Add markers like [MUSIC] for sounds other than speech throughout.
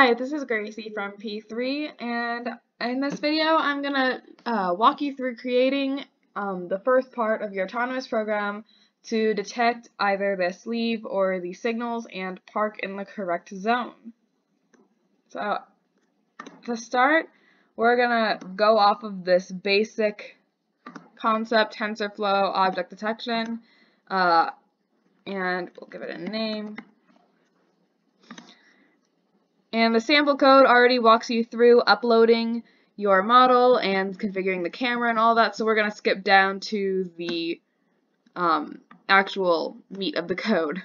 Hi, this is Gracie from P3, and in this video I'm going to uh, walk you through creating um, the first part of your autonomous program to detect either the sleeve or the signals and park in the correct zone. So, to start, we're going to go off of this basic concept TensorFlow object detection, uh, and we'll give it a name. And the sample code already walks you through uploading your model and configuring the camera and all that, so we're going to skip down to the um, actual meat of the code.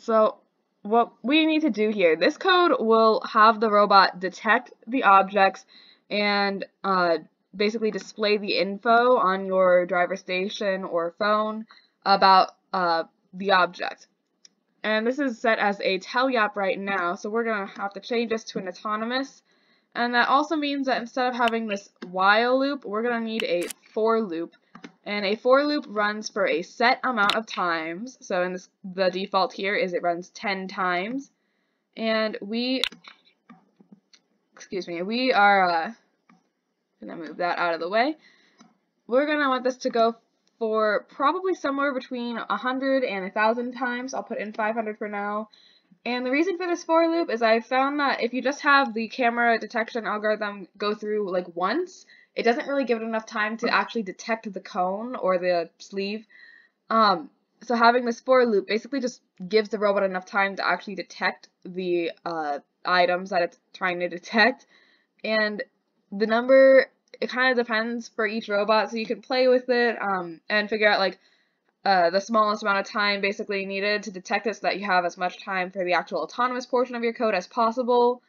So what we need to do here, this code will have the robot detect the objects and uh, basically display the info on your driver station or phone about uh, the object. And this is set as a TeleOp right now, so we're going to have to change this to an autonomous. And that also means that instead of having this while loop, we're going to need a for loop. And a for loop runs for a set amount of times. So in this, the default here is it runs 10 times. And we, excuse me, we are uh, going to move that out of the way. We're going to want this to go for probably somewhere between 100 and 1,000 times. I'll put in 500 for now. And the reason for this for loop is I found that if you just have the camera detection algorithm go through like once, it doesn't really give it enough time to actually detect the cone or the sleeve. Um, so having this for loop basically just gives the robot enough time to actually detect the uh, items that it's trying to detect. And the number it kind of depends for each robot, so you can play with it um, and figure out like uh, the smallest amount of time basically needed to detect it so that you have as much time for the actual autonomous portion of your code as possible.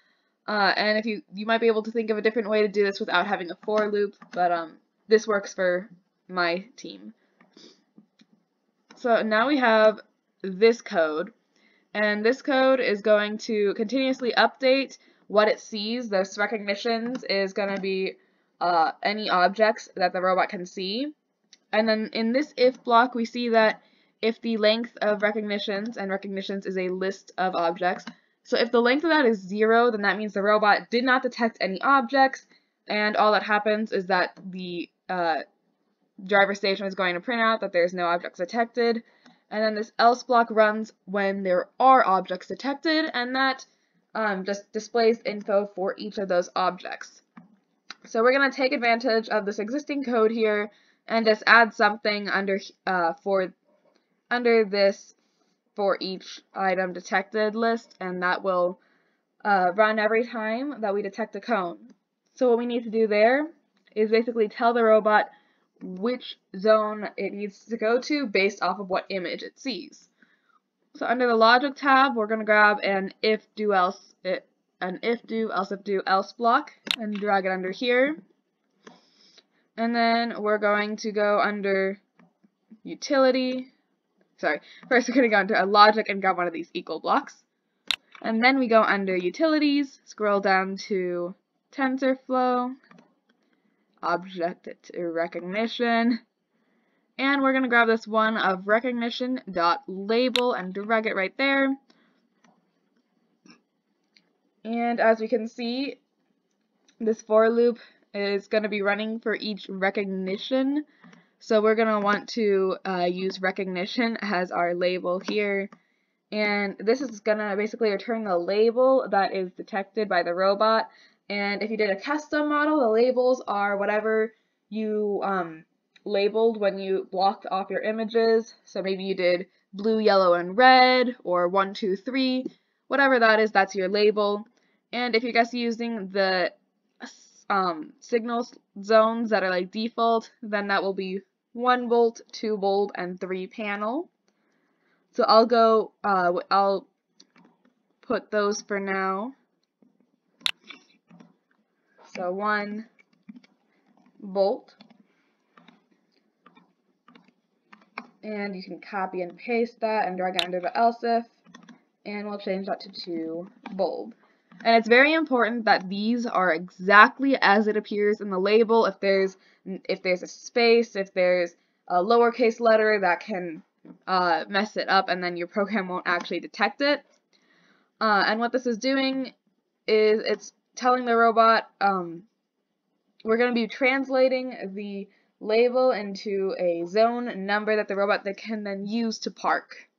Uh, and if you you might be able to think of a different way to do this without having a for loop, but um, this works for my team. So now we have this code, and this code is going to continuously update what it sees. This recognitions is going to be uh, any objects that the robot can see. And then in this if block, we see that if the length of recognitions, and recognitions is a list of objects, so if the length of that is zero, then that means the robot did not detect any objects, and all that happens is that the uh, driver station is going to print out that there's no objects detected, and then this else block runs when there are objects detected, and that um, just displays info for each of those objects. So we're going to take advantage of this existing code here and just add something under uh, for under this for each item detected list and that will uh, run every time that we detect a cone. So what we need to do there is basically tell the robot which zone it needs to go to based off of what image it sees. So under the logic tab, we're going to grab an if do else it an if do, else if do, else block and drag it under here. And then we're going to go under utility. Sorry, [LAUGHS] first we're going to go into a logic and grab one of these equal blocks. And then we go under utilities, scroll down to TensorFlow, object recognition, and we're going to grab this one of recognition.label and drag it right there. And as we can see, this for loop is going to be running for each recognition. So we're going to want to uh, use recognition as our label here. And this is going to basically return the label that is detected by the robot. And if you did a custom model, the labels are whatever you um, labeled when you blocked off your images. So maybe you did blue, yellow, and red, or one, two, three. Whatever that is, that's your label. And if you guys are using the um, signal zones that are like default, then that will be 1 bolt, 2 volt, and 3 panel. So I'll go, uh, I'll put those for now. So 1 bolt. And you can copy and paste that and drag it under the else if. And we'll change that to 2 bulb. And it's very important that these are exactly as it appears in the label. If there's if there's a space, if there's a lowercase letter that can uh, mess it up and then your program won't actually detect it. Uh, and what this is doing is it's telling the robot um, we're going to be translating the label into a zone number that the robot that can then use to park.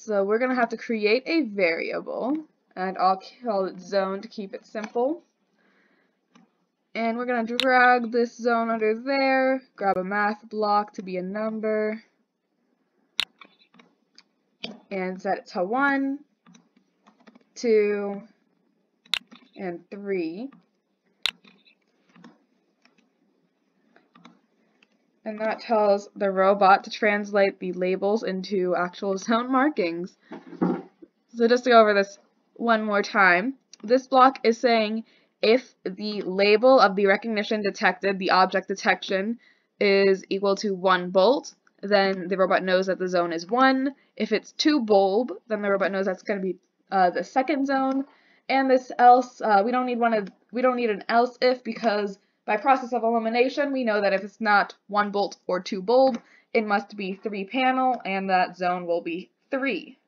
So we're going to have to create a variable, and I'll call it zone to keep it simple. And we're going to drag this zone under there, grab a math block to be a number, and set it to 1, 2, and 3. And that tells the robot to translate the labels into actual zone markings. So just to go over this one more time, this block is saying if the label of the recognition detected, the object detection, is equal to 1 bolt, then the robot knows that the zone is 1. If it's 2 bulb, then the robot knows that's going to be uh, the second zone. And this else, uh, we don't need one of, we don't need an else if because by process of elimination, we know that if it's not 1 bolt or 2 bulb, it must be 3 panel, and that zone will be 3.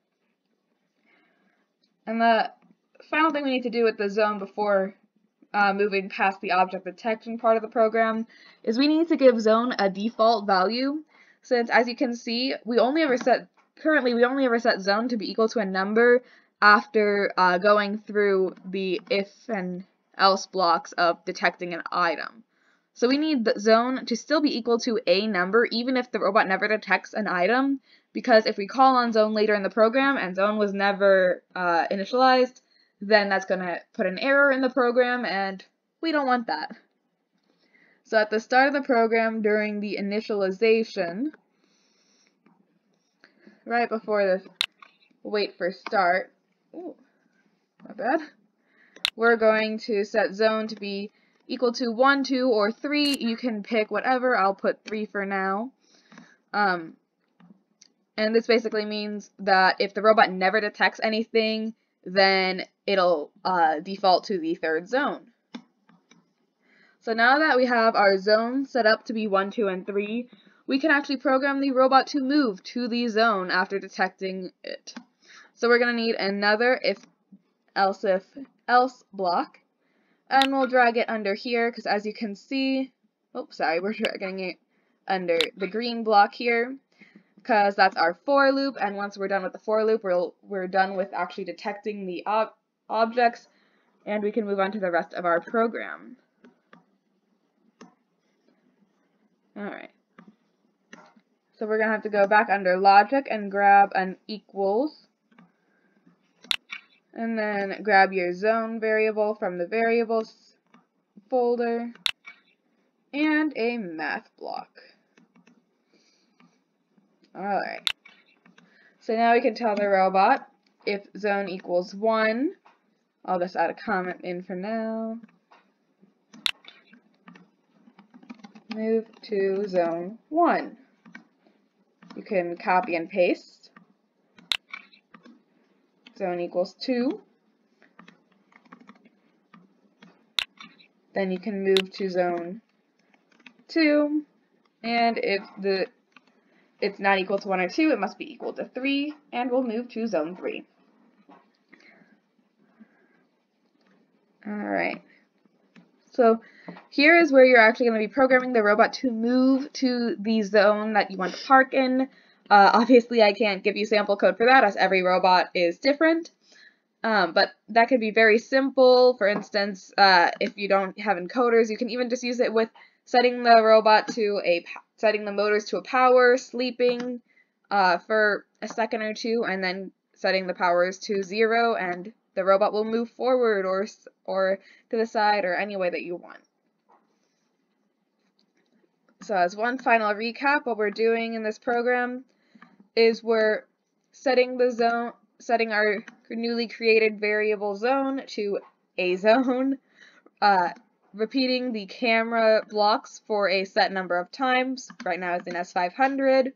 And the final thing we need to do with the zone before uh, moving past the object detection part of the program is we need to give zone a default value since as you can see we only ever set currently we only ever set zone to be equal to a number after uh, going through the if and else blocks of detecting an item. So we need the zone to still be equal to a number even if the robot never detects an item because if we call on zone later in the program and zone was never uh, initialized, then that's going to put an error in the program and we don't want that. So at the start of the program during the initialization, right before the wait for start, ooh, not bad, we're going to set zone to be equal to 1, 2, or 3. You can pick whatever. I'll put 3 for now. Um, and this basically means that if the robot never detects anything, then it'll uh, default to the third zone. So now that we have our zone set up to be 1, 2, and 3, we can actually program the robot to move to the zone after detecting it. So we're going to need another if else if else block. And we'll drag it under here because as you can see, oops, sorry, we're dragging it under the green block here because that's our for loop. And once we're done with the for loop, we'll, we're done with actually detecting the ob objects and we can move on to the rest of our program. Alright. So we're going to have to go back under logic and grab an equals and then grab your zone variable from the variables folder and a math block. Alright. So now we can tell the robot if zone equals 1. I'll just add a comment in for now. Move to zone 1. You can copy and paste zone equals 2. Then you can move to zone 2, and if the it's not equal to 1 or 2, it must be equal to 3, and we'll move to zone 3. Alright, so here is where you're actually going to be programming the robot to move to the zone that you want to park in. Uh, obviously, I can't give you sample code for that as every robot is different. Um, but that could be very simple. For instance, uh, if you don't have encoders, you can even just use it with setting the robot to a setting the motors to a power, sleeping uh, for a second or two, and then setting the powers to zero, and the robot will move forward or or to the side or any way that you want. So as one final recap, what we're doing in this program is we're setting the zone, setting our newly created variable zone to a zone, [LAUGHS] uh, repeating the camera blocks for a set number of times. Right now it's in S500.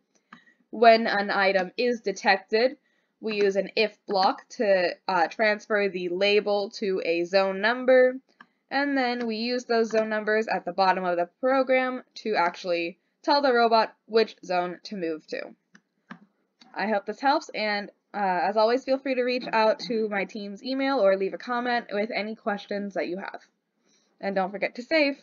When an item is detected, we use an if block to uh, transfer the label to a zone number, and then we use those zone numbers at the bottom of the program to actually tell the robot which zone to move to. I hope this helps, and uh, as always, feel free to reach out to my team's email or leave a comment with any questions that you have. And don't forget to save.